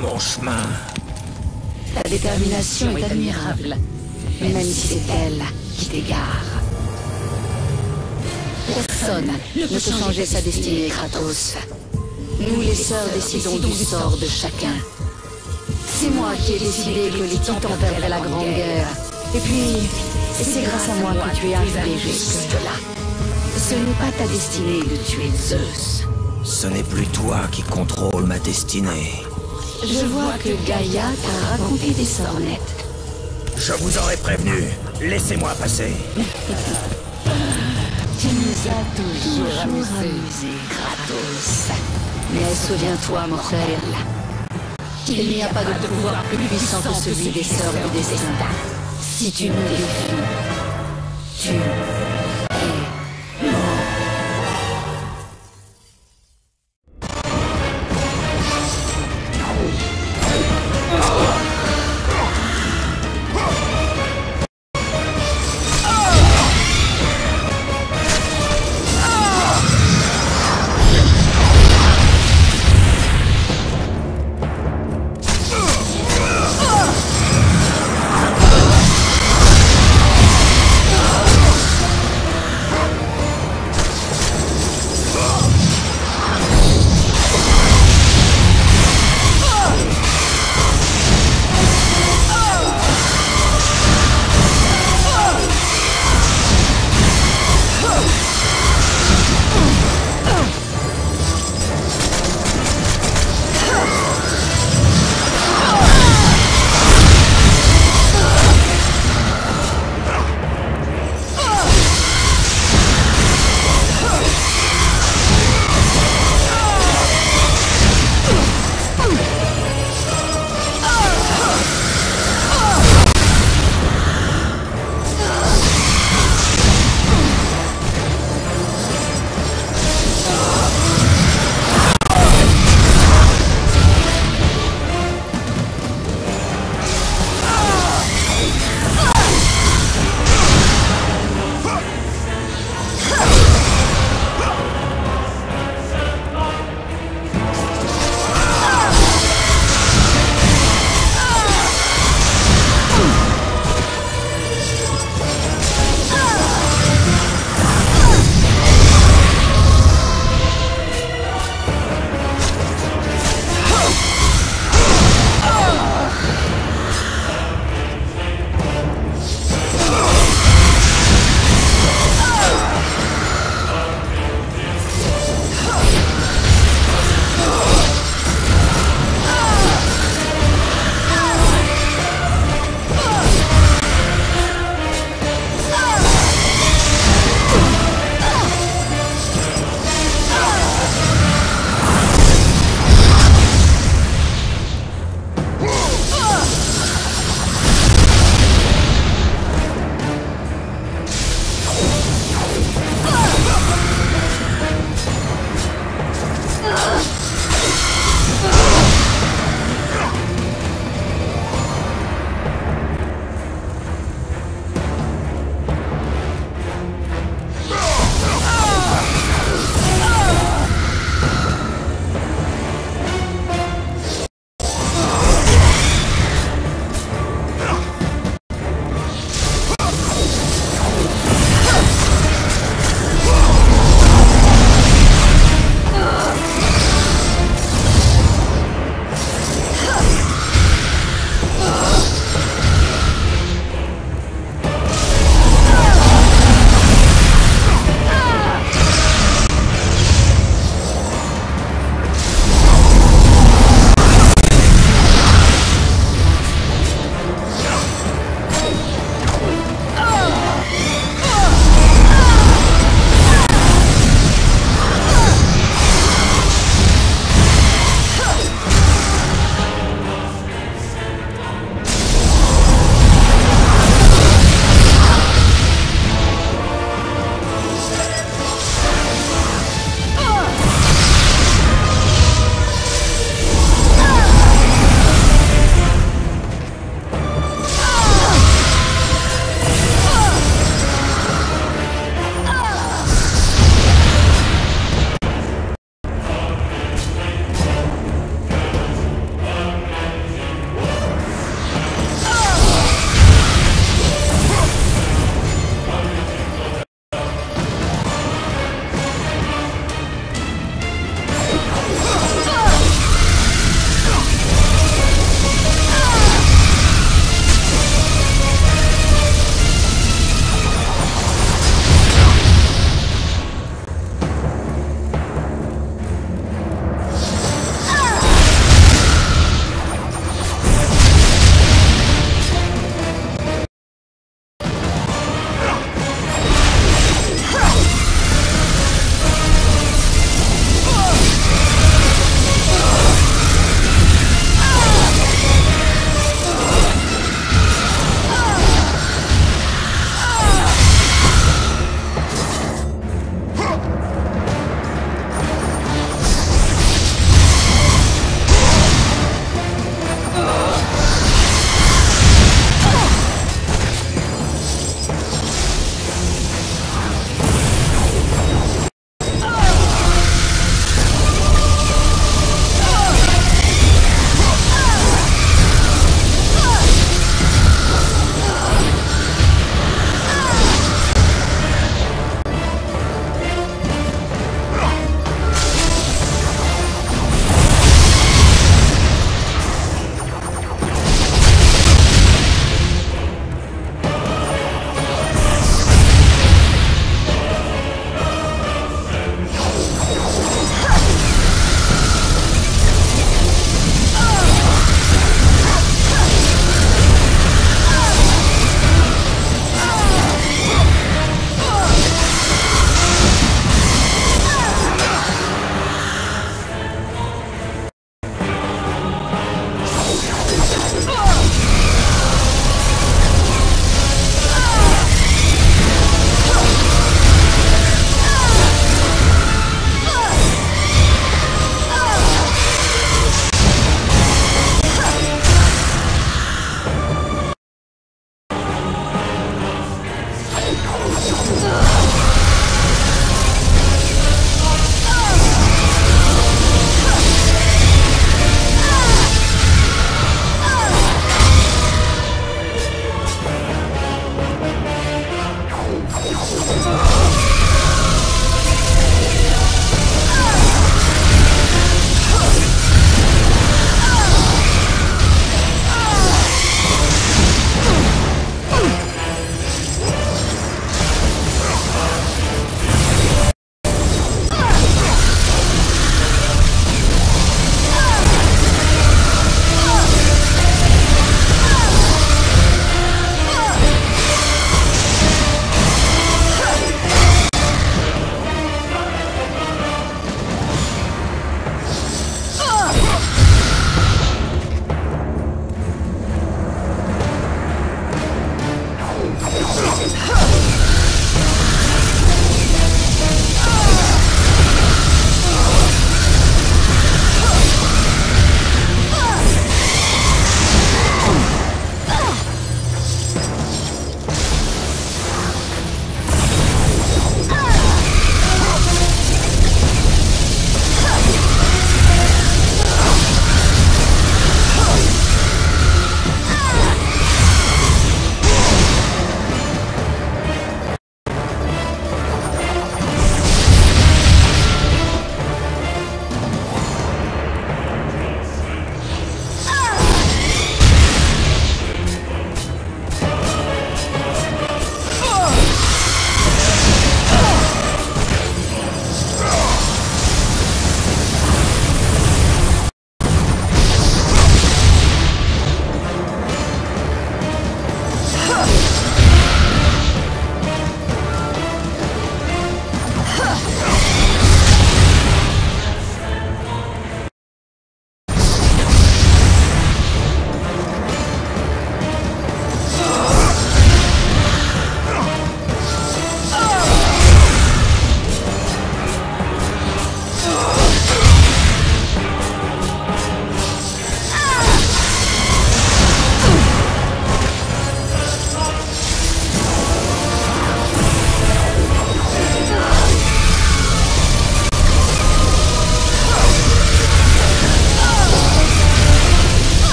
ton chemin. Ta détermination est admirable, même si c'est elle qui t'égare. Personne ne peut changer sa destinée, Kratos. Nous, les sœurs, décidons du sort de chacun. C'est moi qui ai décidé que les titans perdraient la Grande Guerre. Et puis, c'est grâce à moi que tu es arrivé jusque-là. Ce n'est pas ta destinée de tuer Zeus. Ce n'est plus toi qui contrôle ma destinée. Je vois que Gaïa t'a raconté des sornettes. Je vous aurais prévenu. Laissez-moi passer. Tu nous as toujours amusés, Kratos. Mais souviens-toi, mortel, qu'il n'y a pas de pouvoir plus puissant que celui des sœurs du destin. Si tu nous défies, tu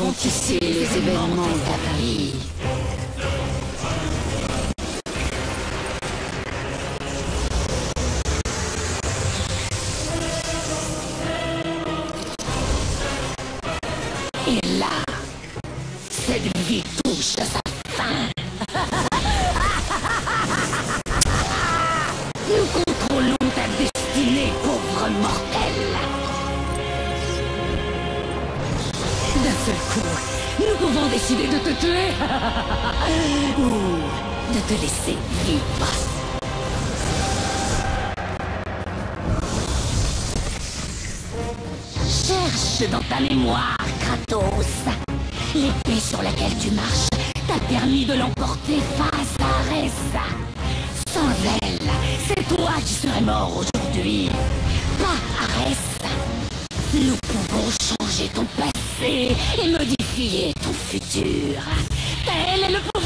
avant les événements. est ton futur. Tel est le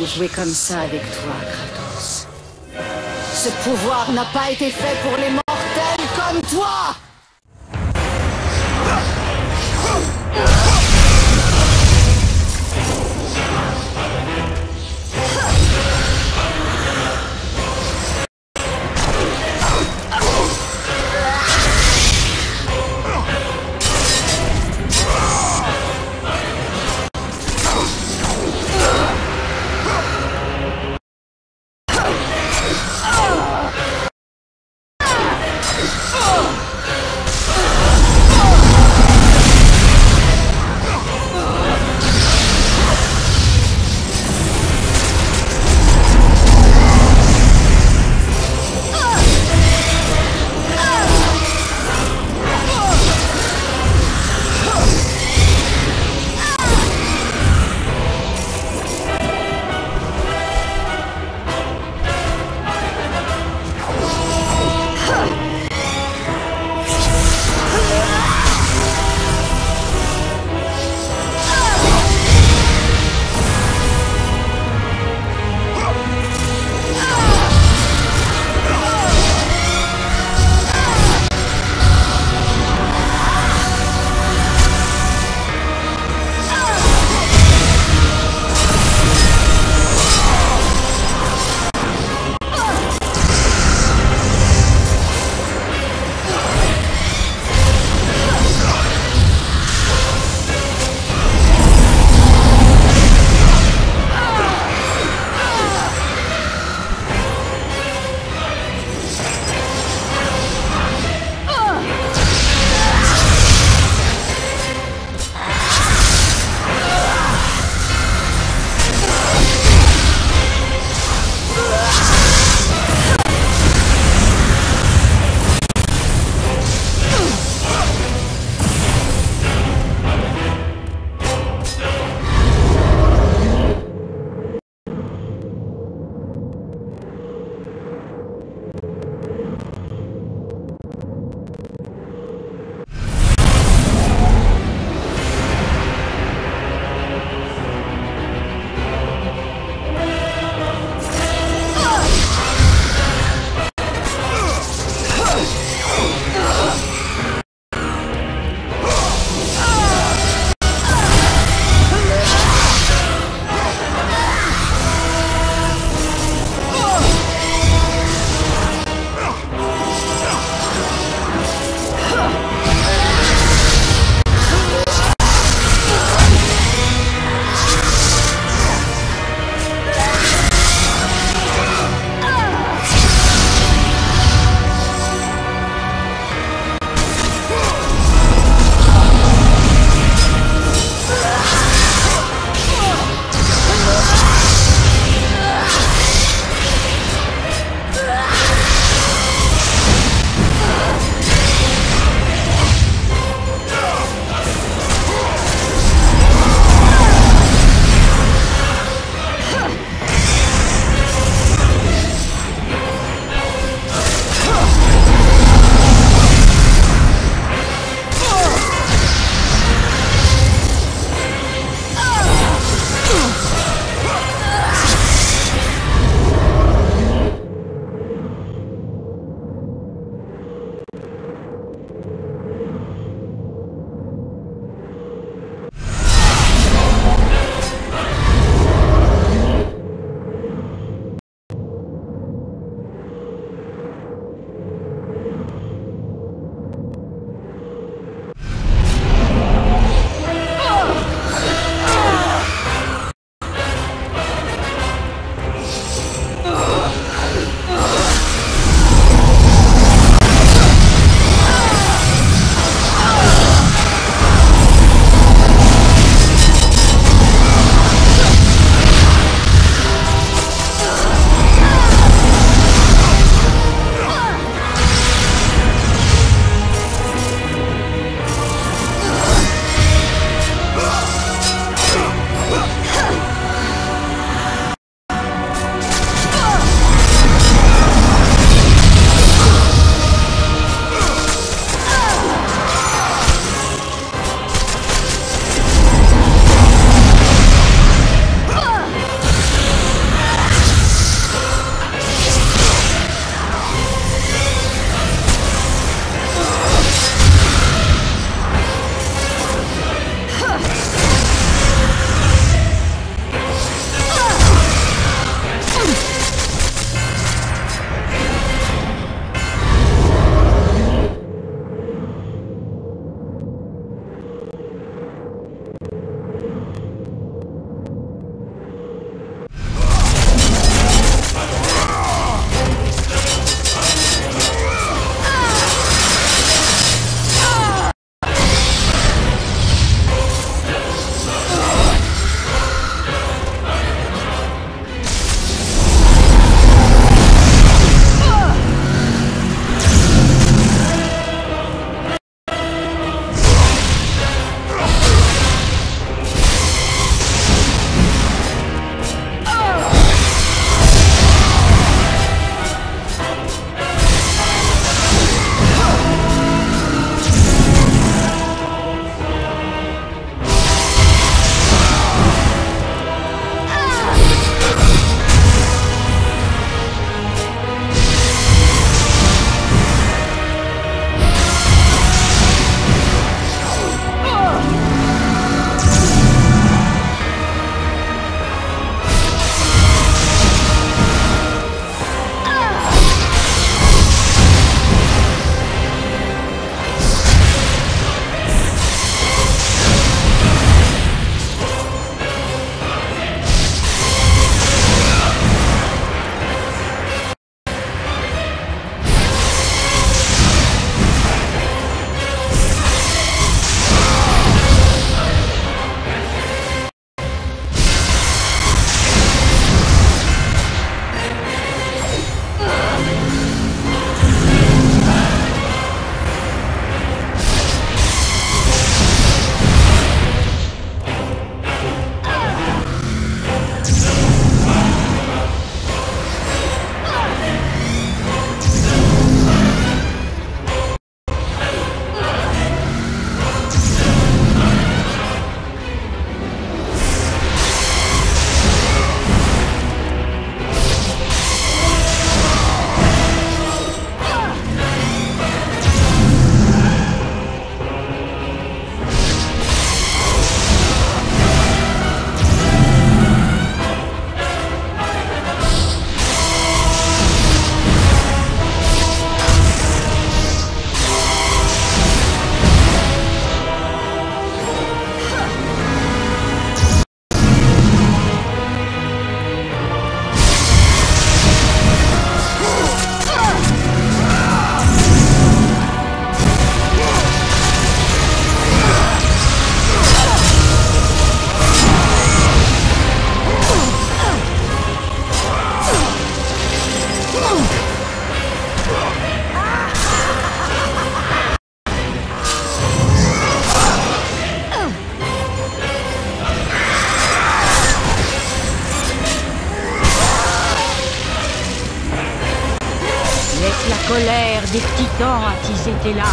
de jouer comme ça avec toi, Kratos. Ce pouvoir n'a pas été fait pour les mortels comme toi colère des